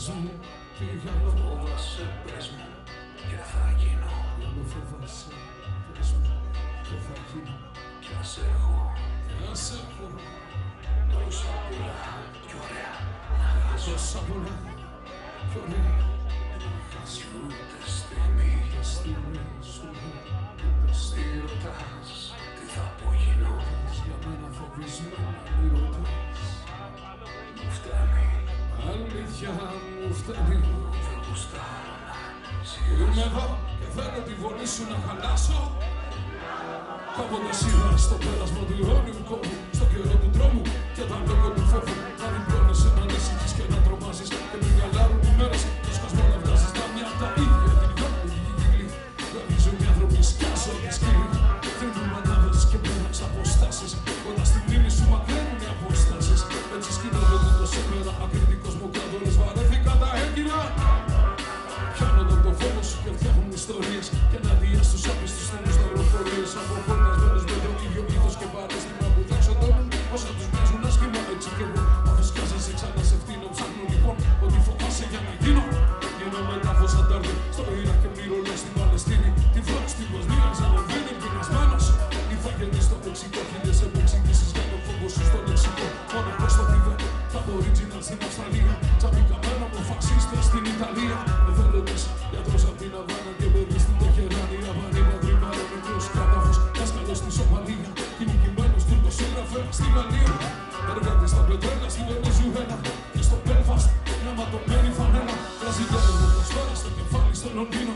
πες μου τι άλλο Φόβασαι, πες μου και θα γίνω. Τι άλλο φοβάσαι, πες μου και θα γίνω. Κι ας έχω Και ας έχω μου φτάνει δεν γουστάρω να Είμαι σιγάς εδώ και θέλω τη βολή σου να χαλάσω. Κάποτε είδα στο πέρασμα του αιώνιου κόμμου Στο καιρό του τρόμου θα γεννείς στο Μεξικό χίλιες επεξηγήσεις για το φόβο σου στο λεξικό Μόνο προς το Θιβέτ, τα original στην Αυστραλία Τσαπικαμένα από φασίστες στην Ιταλία Εθελοντές, γιατρός απ' την Αβάνα και παιδί στην Τεχεράνη Αβανή παντριμάρα μικρός κάταφος, δάσκαλος στη Σομαλία Κυνηγημένος Τούρκος συγγραφέας στη Γαλλία Εργάτης στα πετρέλα στη Βενεζουέλα Και στο Belfast, μια ματωμένη φανέλα Βραζιλιάνο μου προσφέρα στο κεφάλι στο Λονδίνο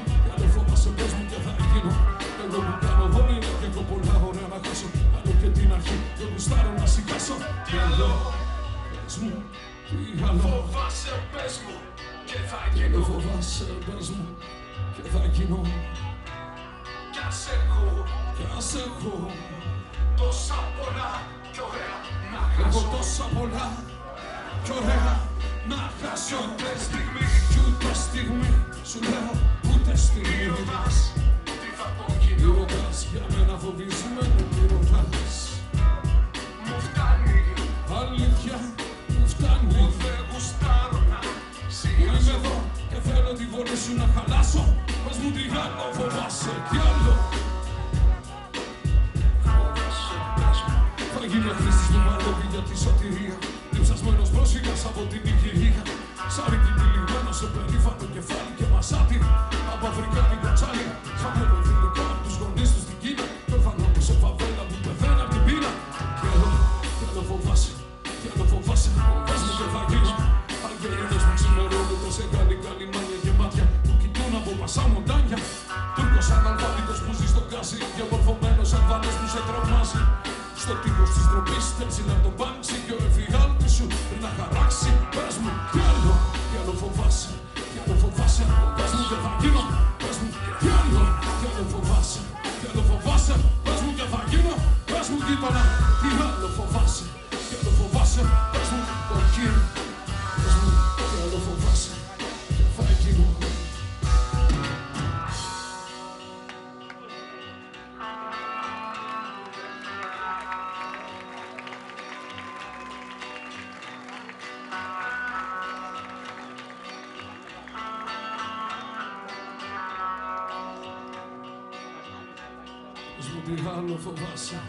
γουστάρω να σιγάσω Τι άλλο, πες μου, τι άλλο Φοβάσαι, πες μου και θα Δεν γίνω φοβάσαι, πες μου και θα γίνω. Κι ας έχω Κι ας έχω, τόσα πολλά κι ωραία να έχω χάσω. τόσα πολλά κι ωραία να χάσω. Ούτε στιγμή. Κι ούτε στιγμή. Σου λέω ούτε στιγμή. Ρωτάς σου να χαλάσω Πες μου τι άλλο φοβάσαι, τι άλλο. Φοβάσαι, πες μου. Θα γίνει χρήστης του μαλόβι για της σωτηρίας. Διψασμένος πρόσφυγας από την Ιγυρία Σάρι τυλιγμένο σε περήφανο κεφάλι και μασάτι. Από αφρικάνικο τσάλι Σαν το φιλικό απ' τους γονείς τους στην Κίνα. Και ορφανό μου σε φαβέλα που πεθαίνει απ' την πείνα. Κι άλλο, κι άλλο φοβάσαι, κι άλλο φοβάσαι. Πες μου και θα γίνω Αλγερινός που ξημερώνεται σε γαλλικά λιμάνια και μάτια Που κοιτούν από πασά μοντάνια. Τούρκος αναλφάβητος που ζει στο γκάζι Διαμορφωμένος Αλβανός που σε τραυμάζει Στο τείχος της ντροπής θέλει να τον πάμψει Πες μου τι άλλο φοβάσαι